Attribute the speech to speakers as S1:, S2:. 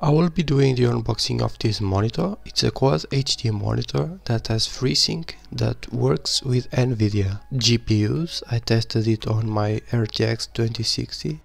S1: I will be doing the unboxing of this monitor. It's a Quad HD monitor that has FreeSync that works with NVIDIA GPUs. I tested it on my RTX 2060